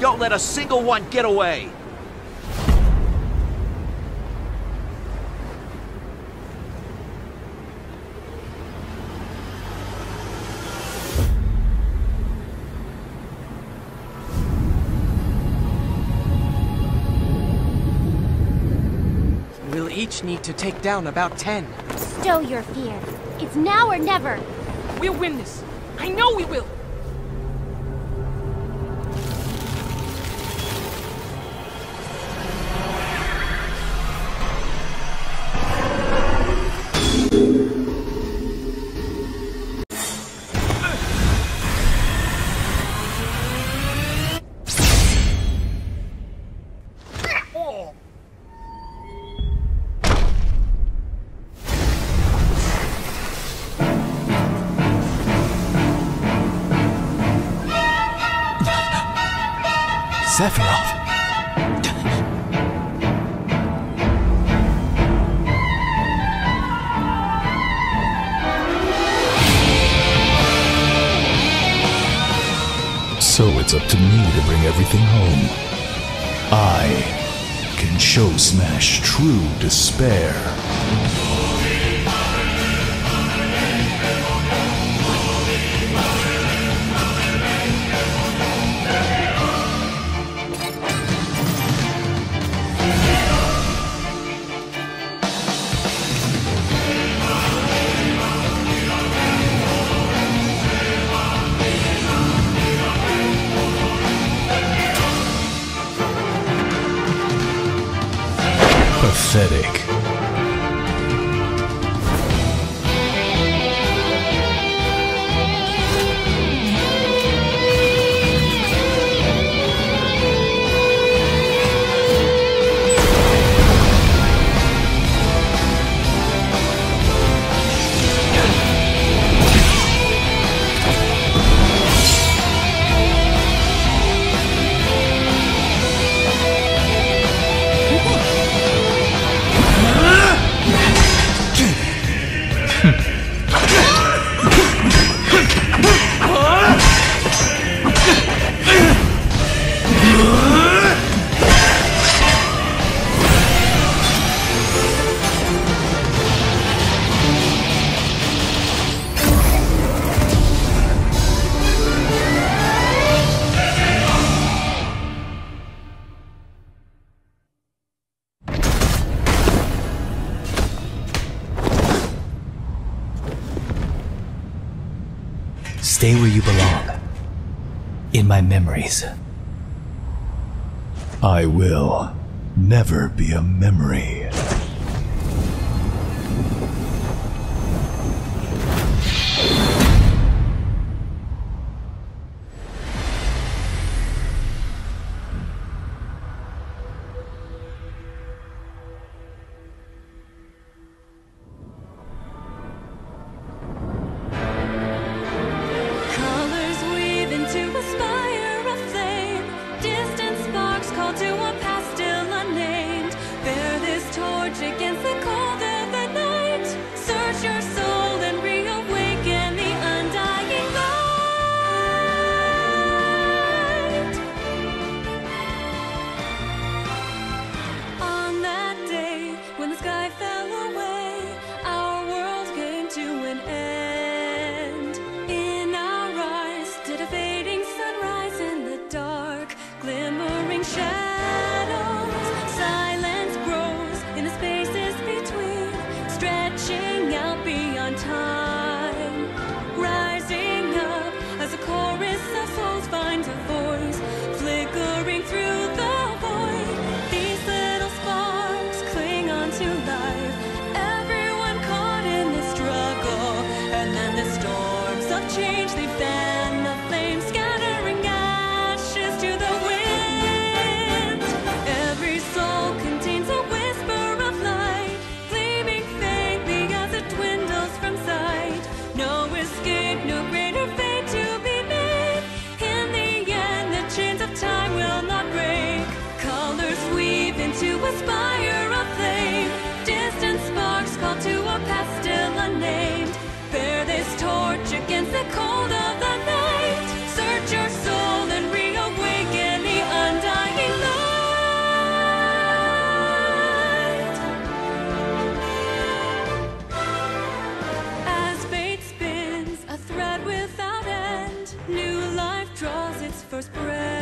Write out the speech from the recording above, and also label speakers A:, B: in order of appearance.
A: Don't let a single one get away!
B: We'll each need to take down about ten.
C: Stow your fear. It's now or never.
D: We'll win this. I know we will.
E: Sephiroth. So it's up to me to bring everything home. I can show Smash true despair. Pathetic. Stay where you belong. In my memories. I will never be a memory.
F: souls finds a voice. and to aspire a flame. Distant sparks call to a past still unnamed. Bear this torch against the cold of the night. Search your soul and reawaken the undying light. As fate spins a thread without end, new life draws its first breath.